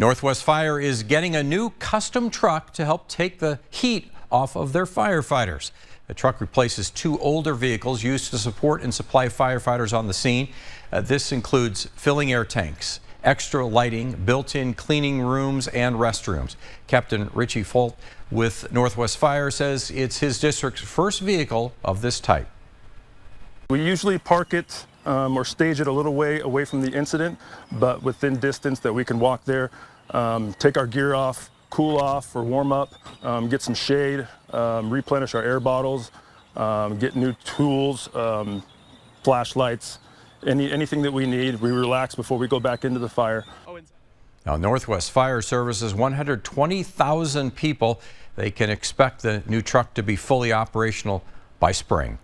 Northwest Fire is getting a new custom truck to help take the heat off of their firefighters. The truck replaces two older vehicles used to support and supply firefighters on the scene. Uh, this includes filling air tanks, extra lighting, built-in cleaning rooms and restrooms. Captain Richie Folt with Northwest Fire says it's his district's first vehicle of this type. We usually park it um, or stage it a little way away from the incident, but within distance that we can walk there, um, take our gear off, cool off or warm up, um, get some shade, um, replenish our air bottles, um, get new tools, um, flashlights, any, anything that we need. We relax before we go back into the fire. Now, Northwest Fire Services 120,000 people. They can expect the new truck to be fully operational by spring.